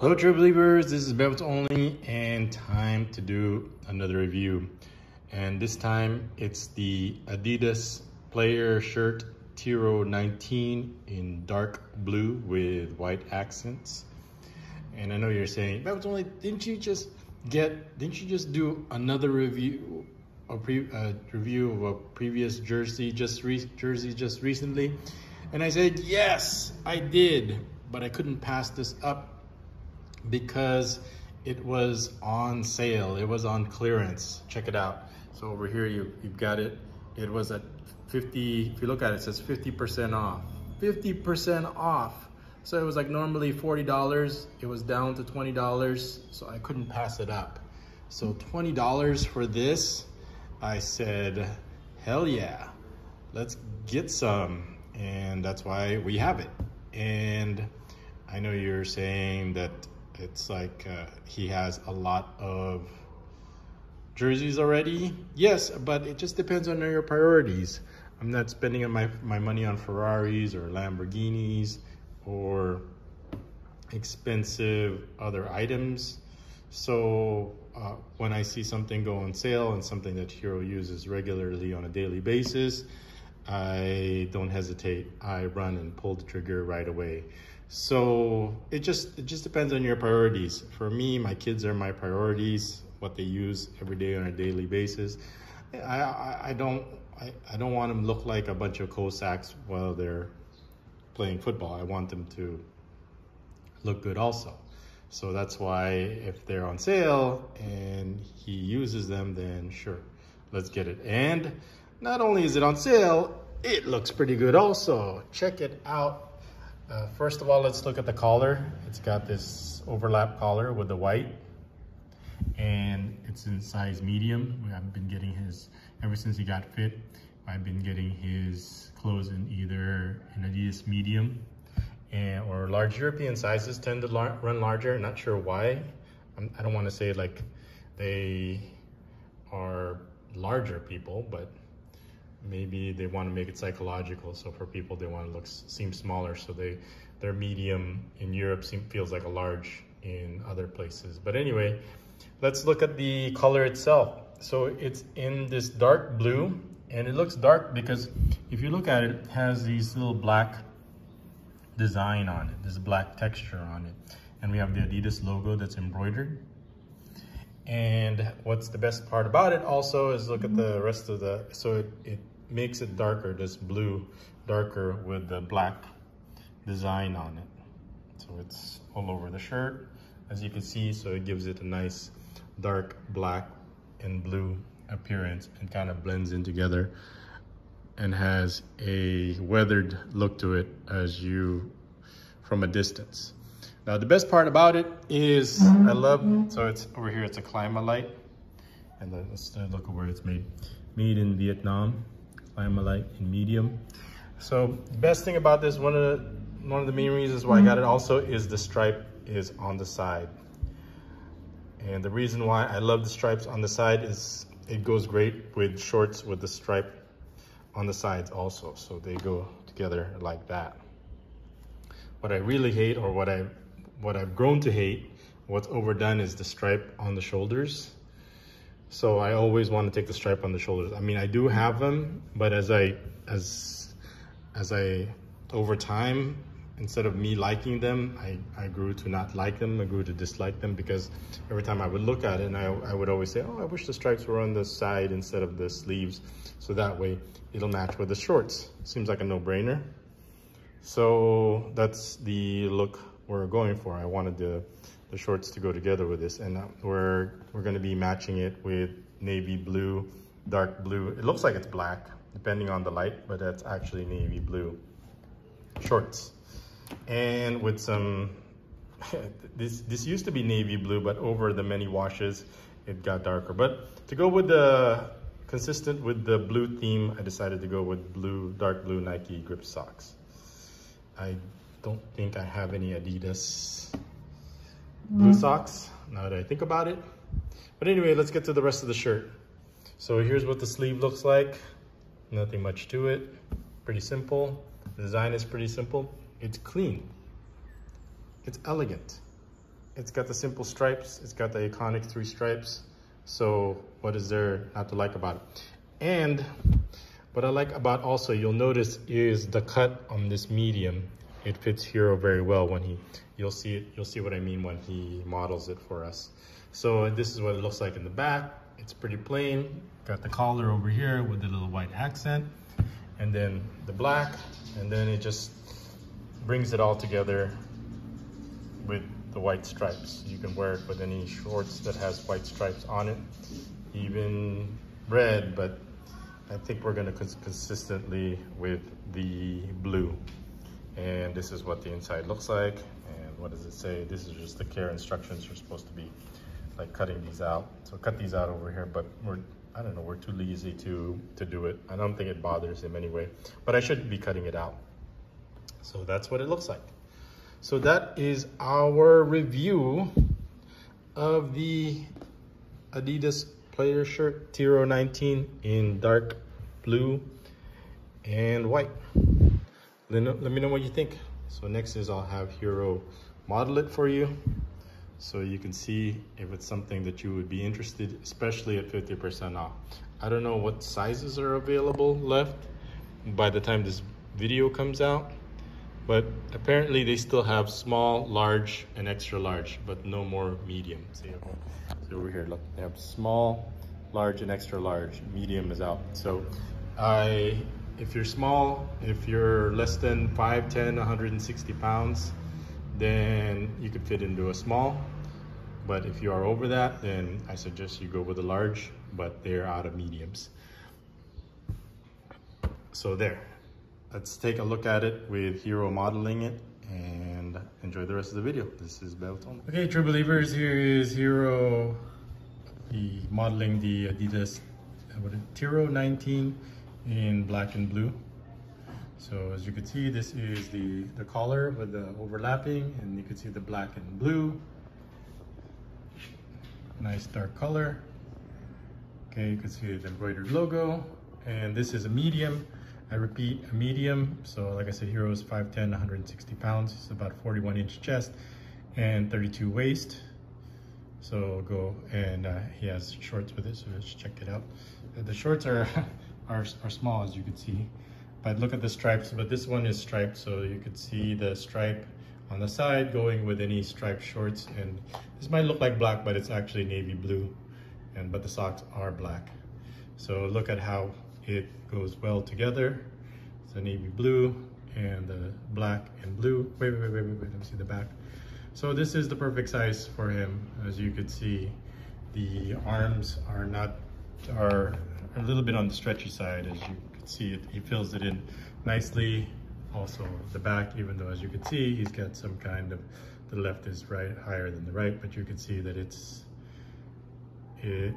Hello True Believers, this is Bebots Only and time to do another review. And this time it's the Adidas player shirt Tiro 19 in dark blue with white accents. And I know you're saying, Bebots Only, didn't you just get, didn't you just do another review, a pre, uh, review of a previous jersey just jersey just recently? And I said, yes, I did, but I couldn't pass this up because it was on sale. It was on clearance. Check it out. So over here, you, you've got it. It was at 50, if you look at it, it says 50% off. 50% off. So it was like normally $40. It was down to $20. So I couldn't pass it up. So $20 for this, I said, hell yeah, let's get some. And that's why we have it. And I know you're saying that it's like uh, he has a lot of jerseys already. Yes, but it just depends on your priorities. I'm not spending my, my money on Ferraris or Lamborghinis or expensive other items. So uh, when I see something go on sale and something that Hero uses regularly on a daily basis, I don't hesitate. I run and pull the trigger right away. So it just it just depends on your priorities. For me, my kids are my priorities, what they use every day on a daily basis. I, I, I don't I, I don't want them to look like a bunch of Cossacks while they're playing football. I want them to look good also. So that's why if they're on sale and he uses them, then sure, let's get it. And not only is it on sale, it looks pretty good also. Check it out uh, first of all, let's look at the collar. It's got this overlap collar with the white and it's in size medium. I've been getting his, ever since he got fit, I've been getting his clothes in either an Adidas medium and, or large European sizes tend to lar run larger. Not sure why. I'm, I do not want to say like they are larger people, but maybe they want to make it psychological. So for people, they want to look seem smaller. So they their medium in Europe seem, feels like a large in other places. But anyway, let's look at the color itself. So it's in this dark blue and it looks dark because if you look at it, it has these little black design on it, this black texture on it. And we have the Adidas logo that's embroidered. And what's the best part about it also is look at the rest of the, so it, it makes it darker, this blue darker with the black design on it. So it's all over the shirt, as you can see, so it gives it a nice dark black and blue appearance and kind of blends in together and has a weathered look to it as you from a distance. Now the best part about it is I love, so it's over here, it's a Climalite. And let's look at where it's made. Made in Vietnam. Climalite in medium. So best thing about this, one of the, one of the main reasons why I got it also is the stripe is on the side. And the reason why I love the stripes on the side is it goes great with shorts with the stripe on the sides also. So they go together like that. What I really hate or what I what I've grown to hate, what's overdone is the stripe on the shoulders. So I always want to take the stripe on the shoulders. I mean, I do have them, but as I, as, as I, over time, instead of me liking them, I, I grew to not like them. I grew to dislike them because every time I would look at it and I, I would always say, oh, I wish the stripes were on the side instead of the sleeves. So that way it'll match with the shorts. Seems like a no-brainer. So that's the look we're going for. I wanted the the shorts to go together with this. And uh, we're, we're gonna be matching it with navy blue, dark blue. It looks like it's black, depending on the light, but that's actually navy blue shorts. And with some, this, this used to be navy blue, but over the many washes, it got darker. But to go with the, consistent with the blue theme, I decided to go with blue, dark blue Nike grip socks. I don't think I have any Adidas blue mm-hmm. socks, now that I think about it. But anyway, let's get to the rest of the shirt. So here's what the sleeve looks like. Nothing much to it. Pretty simple. The design is pretty simple. It's clean. It's elegant. it's got the simple stripes. It's got the iconic three stripes. So what is there not to like about it? And what I like about also, you'll notice is the cut on this medium. It fits Hero very well when he, you'll see it, you'll see what I mean when he models it for us. So this is what it looks like in the back. It's pretty plain. Got the collar over here with the little white accent and then the black and then it just brings it all together with the white stripes. You can wear it with any shorts that has white stripes on it, even red, but I think we're gonna cons consistently with the blue. And this is what the inside looks like. And what does it say? This is just the care instructions. You're supposed to be like cutting these out. So cut these out over here, but we're, I don't know, we're too lazy to, to do it. I don't think it bothers him anyway, but I should be cutting it out. So that's what it looks like. So that is our review of the Adidas player shirt Tiro 19 in dark blue and white. Let, me know what you think. So next is I'll have Hero model it for you so you can see if it's something that you would be interested, especially at 50% off. I don't know what sizes are available left by the time this video comes out, but apparently they still have small, large, and extra large, but no more medium. See, so over here, look, they have small, large, and extra large. Medium is out. So I, if you're small, if you're less than 5'10", 160 pounds, then you could fit into a small. But if you are over that, then I suggest you go with a large, but they're out of mediums. So there, let's take a look at it with Hero modeling it and enjoy the rest of the video. This is Belton. Okay, true believers, here is Hero the modeling the Adidas what Tiro 19 in black and blue. So as you can see, this is the, the collar with the overlapping and you can see the black and blue. Nice dark color. Okay, you can see the embroidered logo. And this is a medium. I repeat, a medium. So like I said, Hero is 5'10", 160 pounds. It's about 41 inch chest and 32 waist. So go and uh, he has shorts with it, so let's check it out. The shorts are, are, are small as you can see. But look at the stripes, but this one is striped, so you could see the stripe on the side going with any striped shorts. And this might look like black, but it's actually navy blue. And But the socks are black. So look at how it goes well together. It's a navy blue and the black and blue. Wait, wait, wait, wait, wait, let me see the back. So this is the perfect size for him. As you could see, the arms are not, are a little bit on the stretchy side. As you can see, it, he fills it in nicely. Also the back, even though as you can see, he's got some kind of, the left is right higher than the right, but you can see that it's, it,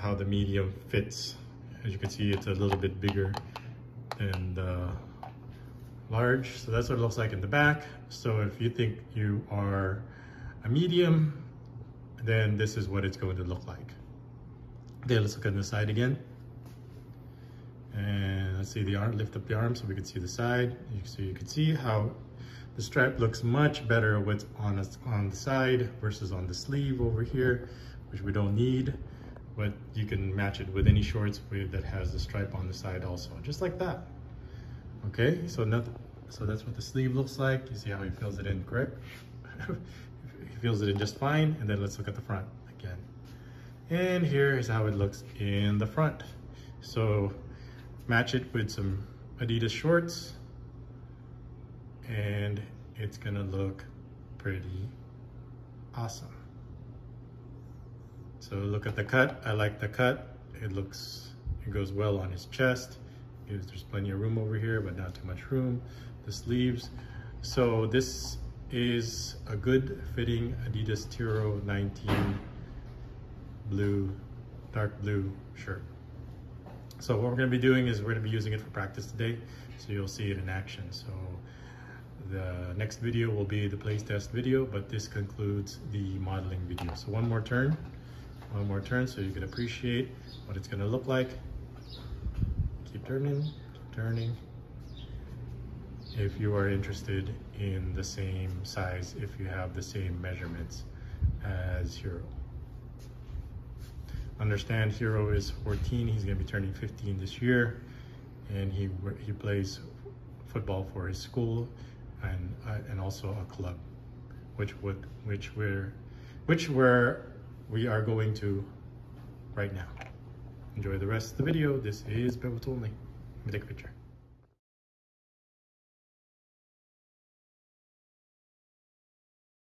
how the medium fits. As you can see, it's a little bit bigger than the large. So that's what it looks like in the back. So if you think you are a medium, then this is what it's going to look like. Okay, let's look on the side again. And let's see the arm, lift up the arm so we can see the side. So you can see how the stripe looks much better with on, on the side versus on the sleeve over here, which we don't need. But you can match it with any shorts with, that has the stripe on the side also, just like that. Okay, so so that's what the sleeve looks like. You see how he fills it in, correct? he fills it in just fine. And then let's look at the front. And here is how it looks in the front. So match it with some Adidas shorts and it's gonna look pretty awesome. So look at the cut. I like the cut. It looks, it goes well on his chest. There's plenty of room over here, but not too much room. The sleeves. So this is a good fitting Adidas Tiro 19 blue, dark blue shirt. So what we're gonna be doing is we're gonna be using it for practice today. So you'll see it in action. So the next video will be the place test video, but this concludes the modeling video. So one more turn, one more turn so you can appreciate what it's gonna look like Keep turning, keep turning. if you are interested in the same size, if you have the same measurements as Hero. Understand Hero is 14, he's gonna be turning 15 this year, and he, he plays football for his school and, uh, and also a club, which would, which we're, which we're, we are going to right now. Enjoy the rest of the video. This is Only. Let me take a picture.